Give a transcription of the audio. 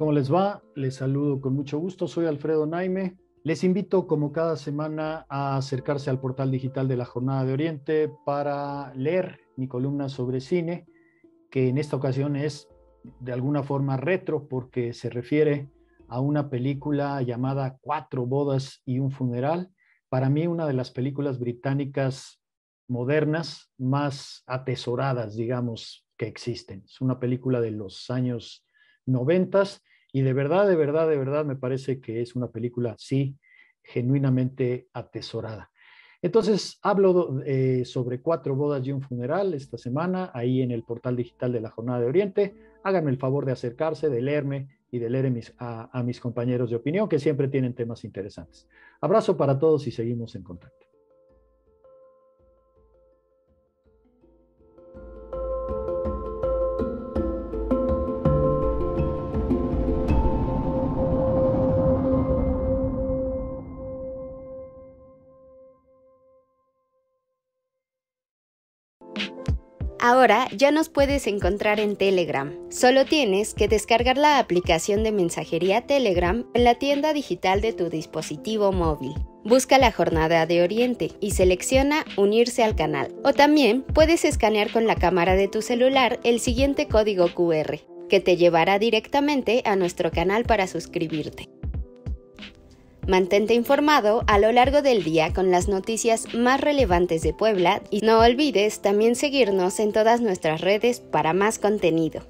¿Cómo les va? Les saludo con mucho gusto. Soy Alfredo Naime. Les invito, como cada semana, a acercarse al portal digital de la Jornada de Oriente para leer mi columna sobre cine, que en esta ocasión es de alguna forma retro porque se refiere a una película llamada Cuatro bodas y un funeral. Para mí, una de las películas británicas modernas más atesoradas, digamos, que existen. Es una película de los años noventas y de verdad, de verdad, de verdad me parece que es una película, sí, genuinamente atesorada. Entonces, hablo eh, sobre cuatro bodas y un funeral esta semana, ahí en el portal digital de la Jornada de Oriente. Háganme el favor de acercarse, de leerme y de leer a mis compañeros de opinión, que siempre tienen temas interesantes. Abrazo para todos y seguimos en contacto. Ahora ya nos puedes encontrar en Telegram. Solo tienes que descargar la aplicación de mensajería Telegram en la tienda digital de tu dispositivo móvil. Busca la jornada de Oriente y selecciona unirse al canal. O también puedes escanear con la cámara de tu celular el siguiente código QR, que te llevará directamente a nuestro canal para suscribirte. Mantente informado a lo largo del día con las noticias más relevantes de Puebla y no olvides también seguirnos en todas nuestras redes para más contenido.